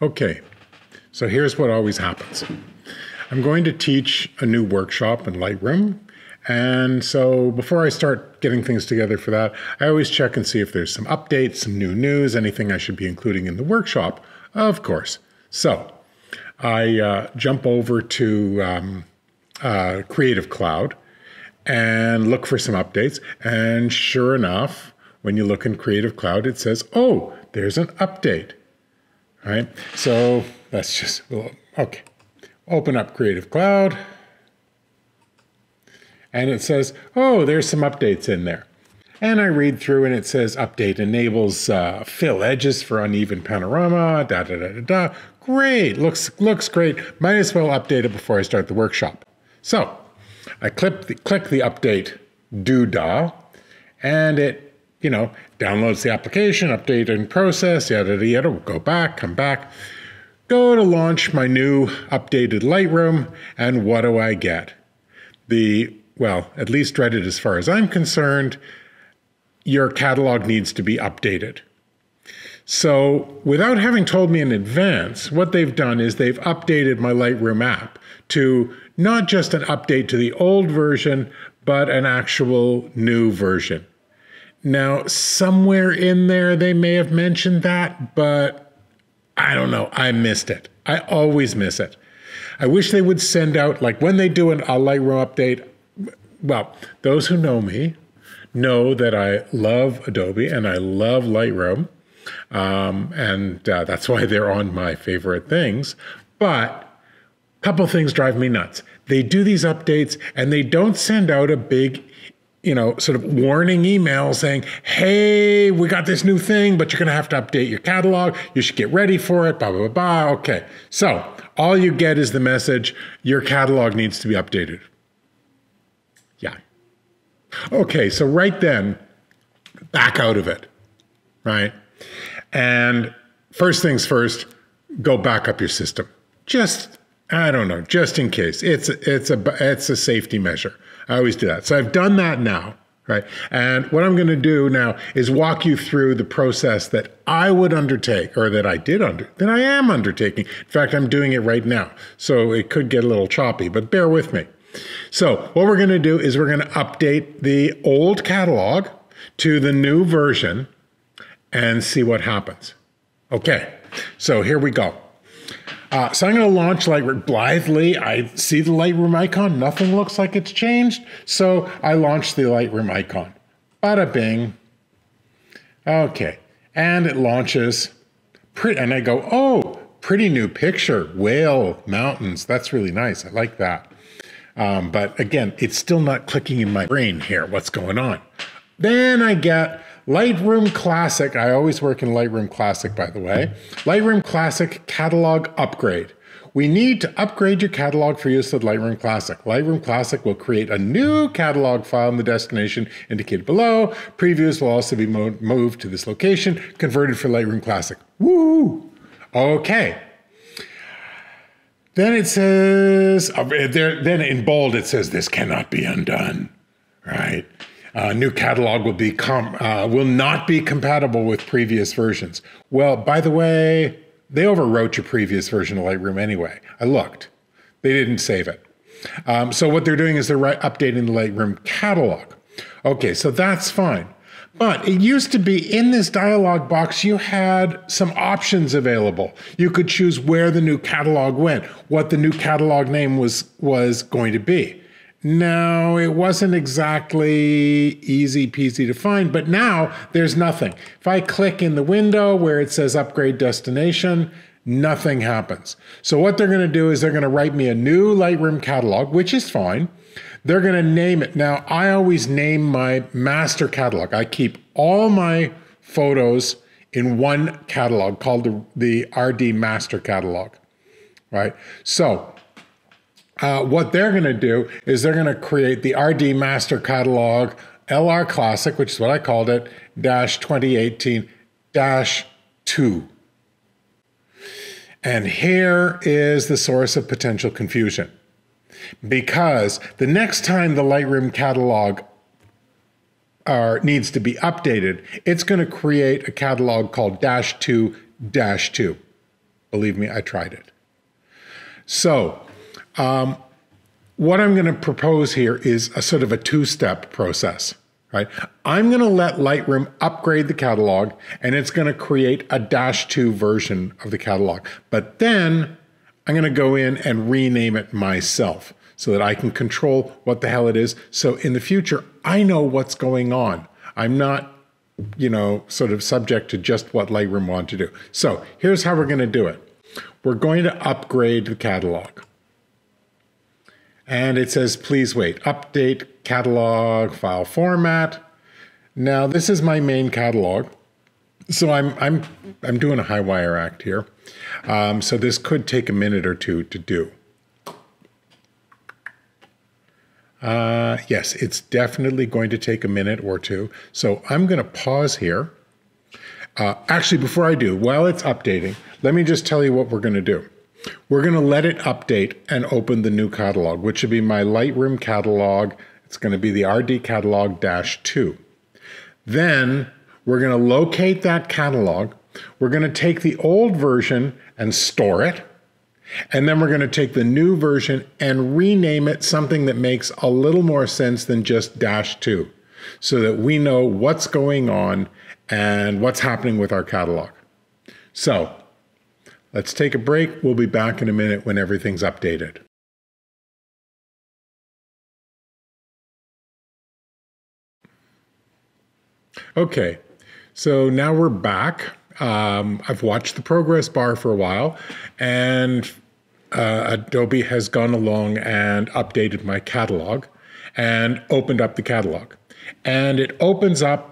Okay, so here's what always happens. I'm going to teach a new workshop in Lightroom. And so before I start getting things together for that, I always check and see if there's some updates, some new news, anything I should be including in the workshop, of course. So I uh, jump over to um, uh, Creative Cloud and look for some updates. And sure enough, when you look in Creative Cloud, it says, oh, there's an update. All right. So let's just, okay. Open up Creative Cloud. And it says, oh, there's some updates in there. And I read through and it says update enables uh, fill edges for uneven panorama, da da da da da. Great, looks looks great. Might as well update it before I start the workshop. So I click the, click the update doodah, and it, you know, downloads the application, update in process, yada, yada, yada. Go back, come back, go to launch my new updated Lightroom, and what do I get? The, well, at least Reddit as far as I'm concerned, your catalog needs to be updated. So, without having told me in advance, what they've done is they've updated my Lightroom app to not just an update to the old version, but an actual new version. Now, somewhere in there, they may have mentioned that, but I don't know. I missed it. I always miss it. I wish they would send out, like when they do an, a Lightroom update. Well, those who know me know that I love Adobe and I love Lightroom. Um, and uh, that's why they're on my favorite things. But a couple things drive me nuts. They do these updates and they don't send out a big you know, sort of warning email saying, hey, we got this new thing, but you're going to have to update your catalog. You should get ready for it, blah, blah, blah, blah. Okay. So all you get is the message your catalog needs to be updated. Yeah. Okay. So right then, back out of it. Right. And first things first, go back up your system. Just I don't know, just in case. It's it's a it's a safety measure. I always do that. So I've done that now, right? And what I'm going to do now is walk you through the process that I would undertake, or that I did under, that I am undertaking. In fact, I'm doing it right now, so it could get a little choppy, but bear with me. So what we're going to do is we're going to update the old catalog to the new version and see what happens. Okay, so here we go. Uh, so I'm going to launch Lightroom blithely. I see the Lightroom icon. Nothing looks like it's changed. So I launch the Lightroom icon. Bada bing. Okay. And it launches. And I go, oh, pretty new picture. Whale mountains. That's really nice. I like that. Um, but again, it's still not clicking in my brain here. What's going on? Then I get Lightroom Classic, I always work in Lightroom Classic, by the way. Lightroom Classic Catalog Upgrade. We need to upgrade your catalog for use with Lightroom Classic. Lightroom Classic will create a new catalog file in the destination indicated below. Previews will also be mo moved to this location, converted for Lightroom Classic. Woo! Okay. Then it says, uh, there, then in bold, it says, this cannot be undone, right? Uh, new catalog will be uh, will not be compatible with previous versions. Well, by the way, they overwrote your previous version of Lightroom anyway. I looked; they didn't save it. Um, so what they're doing is they're updating the Lightroom catalog. Okay, so that's fine. But it used to be in this dialog box, you had some options available. You could choose where the new catalog went, what the new catalog name was, was going to be. No, it wasn't exactly easy peasy to find, but now there's nothing. If I click in the window where it says upgrade destination, nothing happens. So what they're going to do is they're going to write me a new Lightroom catalog, which is fine. They're going to name it. Now, I always name my master catalog. I keep all my photos in one catalog called the, the RD master catalog, right? So uh, what they're going to do is they're going to create the RD Master Catalog LR Classic, which is what I called it, dash 2018 dash 2. And here is the source of potential confusion. Because the next time the Lightroom catalog uh, needs to be updated, it's going to create a catalog called dash 2 dash 2. Believe me, I tried it. So, um, what I'm going to propose here is a sort of a two step process, right? I'm going to let Lightroom upgrade the catalog and it's going to create a Dash 2 version of the catalog. But then I'm going to go in and rename it myself so that I can control what the hell it is. So in the future, I know what's going on. I'm not, you know, sort of subject to just what Lightroom want to do. So here's how we're going to do it. We're going to upgrade the catalog. And it says, please wait, update catalog file format. Now this is my main catalog. So I'm, I'm, I'm doing a high wire act here. Um, so this could take a minute or two to do. Uh, yes, it's definitely going to take a minute or two. So I'm going to pause here. Uh, actually, before I do, while it's updating, let me just tell you what we're going to do. We're going to let it update and open the new catalog, which should be my Lightroom catalog. It's going to be the RD catalog dash two. Then we're going to locate that catalog. We're going to take the old version and store it. And then we're going to take the new version and rename it something that makes a little more sense than just dash two so that we know what's going on and what's happening with our catalog. So let's take a break. We'll be back in a minute when everything's updated. Okay, so now we're back. Um, I've watched the progress bar for a while, and uh, Adobe has gone along and updated my catalog and opened up the catalog. And it opens up,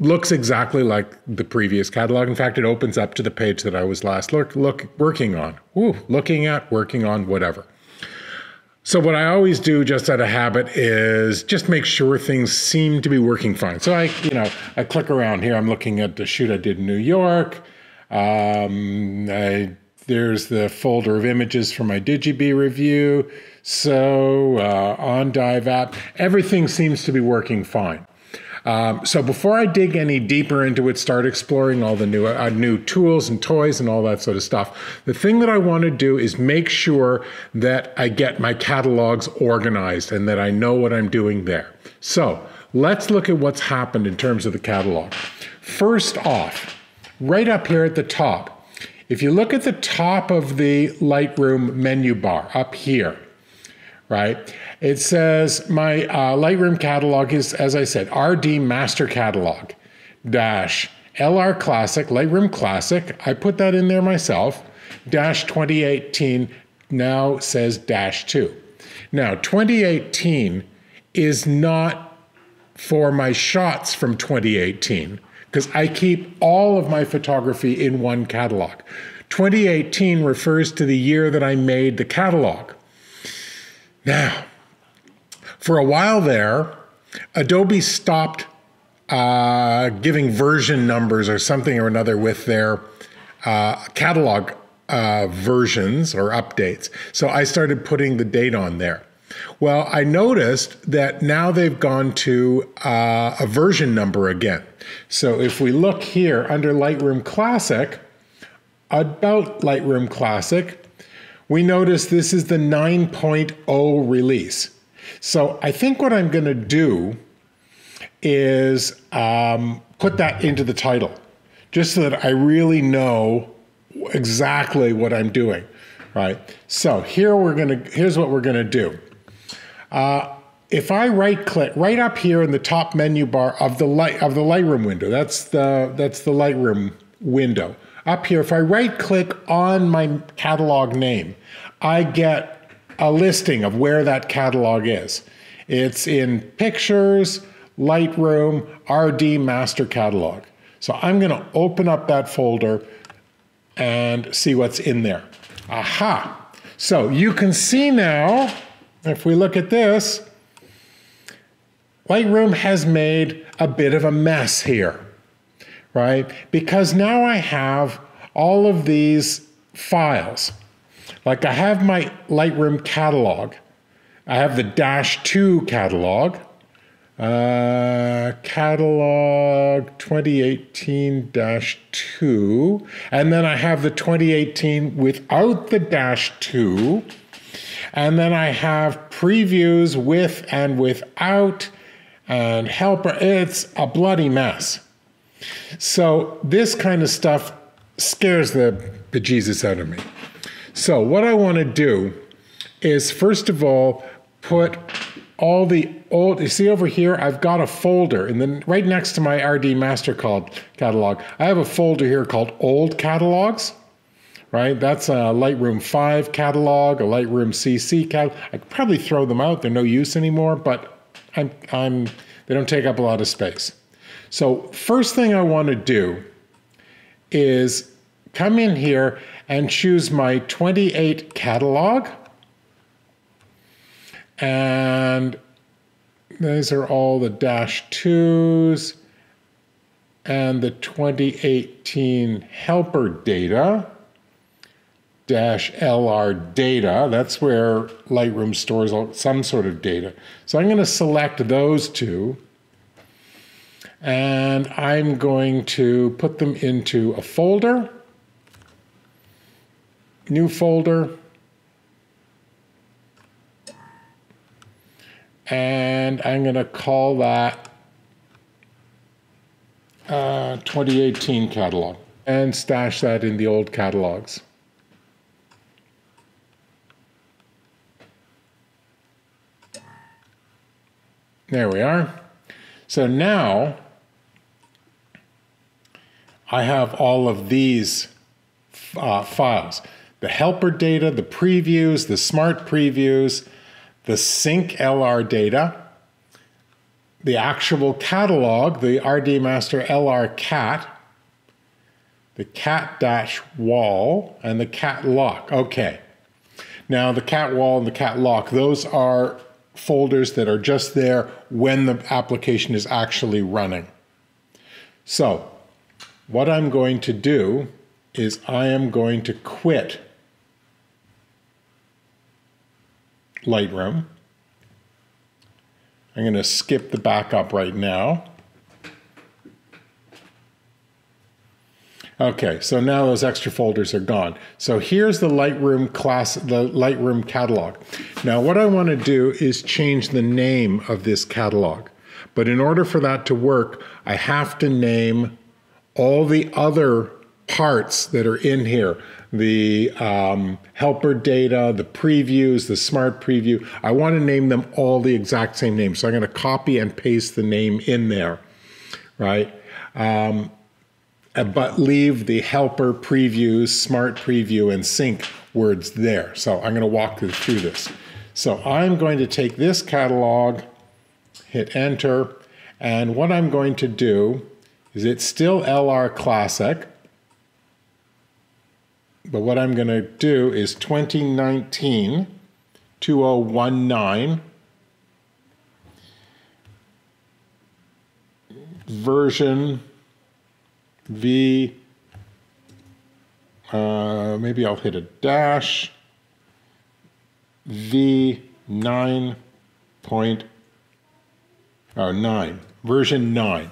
looks exactly like the previous catalog. In fact, it opens up to the page that I was last look, look working on. Ooh, looking at, working on, whatever. So what I always do just out of habit is just make sure things seem to be working fine. So I, you know, I click around here. I'm looking at the shoot I did in New York. Um, I, there's the folder of images for my DigiBee review. So uh, on Dive app, everything seems to be working fine. Um, so before I dig any deeper into it, start exploring all the new uh, new tools and toys and all that sort of stuff. The thing that I want to do is make sure that I get my catalogs organized and that I know what I'm doing there. So let's look at what's happened in terms of the catalog. First off, right up here at the top, if you look at the top of the Lightroom menu bar up here, right? It says my uh, Lightroom catalog is, as I said, RD Master Catalog dash LR Classic, Lightroom Classic. I put that in there myself. Dash 2018 now says dash 2. Now, 2018 is not for my shots from 2018 because I keep all of my photography in one catalog. 2018 refers to the year that I made the catalog. Now, for a while there, Adobe stopped uh, giving version numbers or something or another with their uh, catalog uh, versions or updates. So I started putting the date on there. Well, I noticed that now they've gone to uh, a version number again. So if we look here under Lightroom Classic, about Lightroom Classic, we notice this is the 9.0 release. So I think what I'm going to do is um, put that into the title, just so that I really know exactly what I'm doing, right? So here we're going to, here's what we're going to do. Uh, if I right click right up here in the top menu bar of the light of the Lightroom window, that's the that's the Lightroom window. Up here, if I right click on my catalog name, I get a listing of where that catalog is. It's in Pictures, Lightroom, RD Master Catalog. So I'm going to open up that folder and see what's in there. Aha! So you can see now, if we look at this, Lightroom has made a bit of a mess here, right? Because now I have all of these files. Like I have my Lightroom catalog. I have the Dash 2 catalog. uh, catalog 2018 dash 2. And then I have the 2018 without the dash 2. And then I have previews with and without and helper. It's a bloody mess. So this kind of stuff scares the bejesus out of me. So what I want to do is first of all put all the old you see over here I've got a folder and then right next to my RD master catalog I have a folder here called old catalogs right that's a Lightroom 5 catalog a Lightroom CC catalog I could probably throw them out they're no use anymore but I'm, I'm they don't take up a lot of space so first thing I want to do is come in here and choose my 28 catalog. And these are all the dash twos and the 2018 helper data dash LR data. That's where Lightroom stores some sort of data. So I'm going to select those two and I'm going to put them into a folder new folder. And I'm going to call that uh, 2018 catalog and stash that in the old catalogs. There we are. So now I have all of these uh, files the helper data, the previews, the smart previews, the sync LR data, the actual catalog, the RD Master LR cat, the cat dash wall, and the cat lock. Okay. Now, the cat wall and the cat lock, those are folders that are just there when the application is actually running. So, what I'm going to do is I am going to quit Lightroom. I'm going to skip the backup right now. Okay, so now those extra folders are gone. So here's the Lightroom class, the Lightroom catalog. Now what I want to do is change the name of this catalog. But in order for that to work, I have to name all the other parts that are in here the um, helper data, the previews, the smart preview. I want to name them all the exact same name. So I'm going to copy and paste the name in there, right? Um, uh, but leave the helper previews, smart preview, and sync words there. So I'm going to walk through this. So I'm going to take this catalog, hit enter, and what I'm going to do is it's still LR Classic, but what I'm going to do is 2019 2019 version V. Uh, maybe I'll hit a dash V 9 point oh, 9 version 9.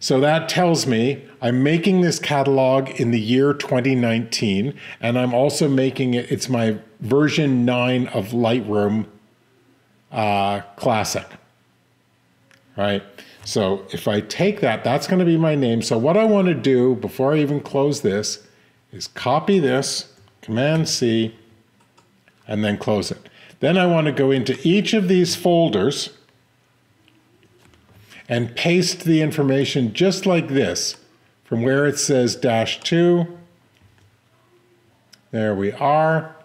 So that tells me I'm making this catalog in the year 2019, and I'm also making it, it's my version 9 of Lightroom uh, Classic. Right? So if I take that, that's going to be my name. So what I want to do before I even close this is copy this, Command C, and then close it. Then I want to go into each of these folders and paste the information just like this from where it says dash 2. There we are.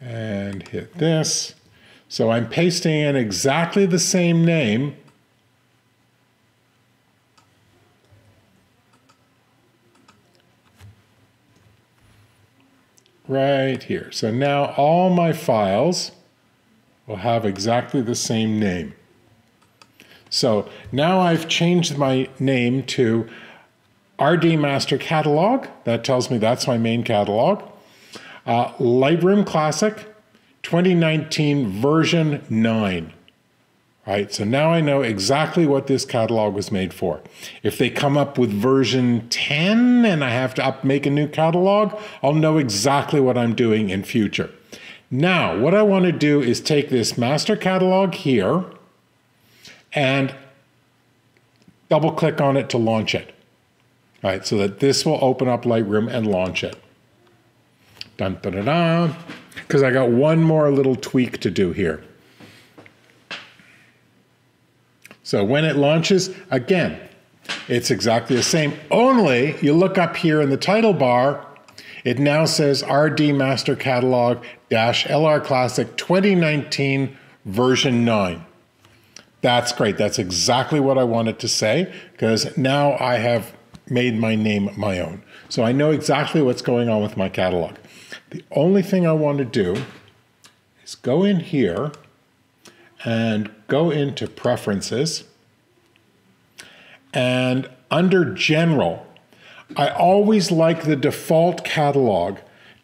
And hit this. So I'm pasting in exactly the same name right here. So now all my files will have exactly the same name. So now I've changed my name to RD Master Catalog, that tells me that's my main catalog. Uh, Lightroom Classic 2019 version 9. Right, so now I know exactly what this catalog was made for. If they come up with version 10 and I have to up, make a new catalog, I'll know exactly what I'm doing in future. Now, what I want to do is take this master catalog here and double click on it to launch it. All right, so that this will open up Lightroom and launch it. Dun, da, da, da. Because I got one more little tweak to do here. So when it launches, again, it's exactly the same, only you look up here in the title bar, it now says RD Master Catalog dash LR Classic 2019 version 9. That's great. That's exactly what I wanted to say because now I have made my name my own. So I know exactly what's going on with my catalog. The only thing I want to do is go in here and go into preferences and under general, I always like the default catalog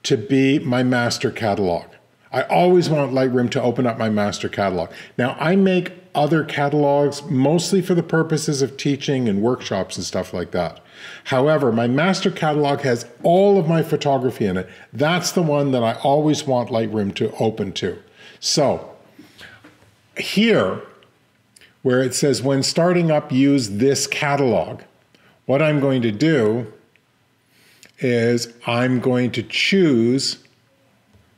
to be my master catalog. I always want Lightroom to open up my master catalog. Now I make other catalogs mostly for the purposes of teaching and workshops and stuff like that. However, my master catalog has all of my photography in it. That's the one that I always want Lightroom to open to. So here, where it says when starting up, use this catalog, what I'm going to do is I'm going to choose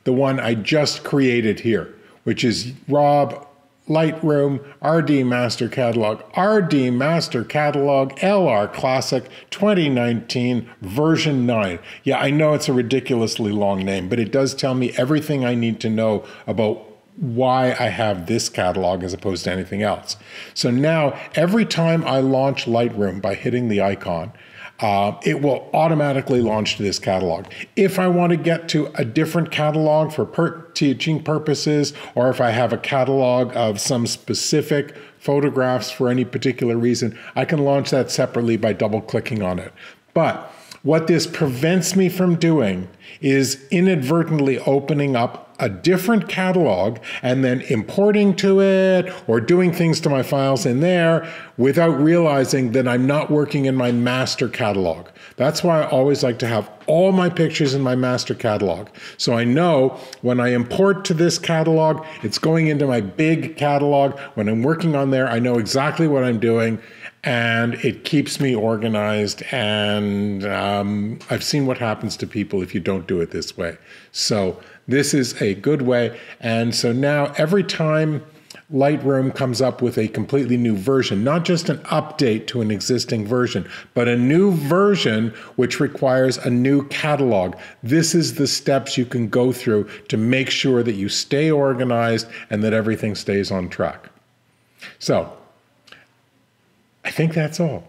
the one I just created here, which is Rob Lightroom RD Master Catalog, RD Master Catalog LR Classic 2019 version 9. Yeah, I know it's a ridiculously long name, but it does tell me everything I need to know about why I have this catalog as opposed to anything else. So now every time I launch Lightroom by hitting the icon, uh, it will automatically launch to this catalog. If I want to get to a different catalog for teaching purposes, or if I have a catalog of some specific photographs for any particular reason, I can launch that separately by double clicking on it. But what this prevents me from doing is inadvertently opening up a different catalog and then importing to it or doing things to my files in there without realizing that I'm not working in my master catalog. That's why I always like to have all my pictures in my master catalog. So I know when I import to this catalog, it's going into my big catalog. When I'm working on there, I know exactly what I'm doing and it keeps me organized. And um, I've seen what happens to people if you don't do it this way. So this is a good way. And so now every time Lightroom comes up with a completely new version, not just an update to an existing version, but a new version which requires a new catalog. This is the steps you can go through to make sure that you stay organized and that everything stays on track. So I think that's all.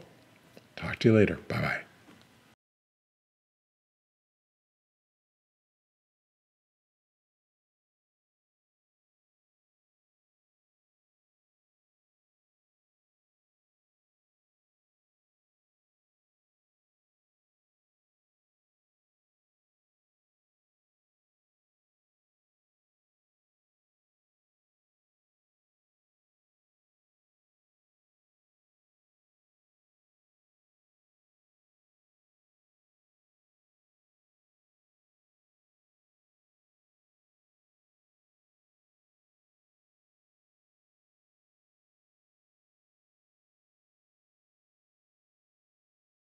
Talk to you later. Bye bye.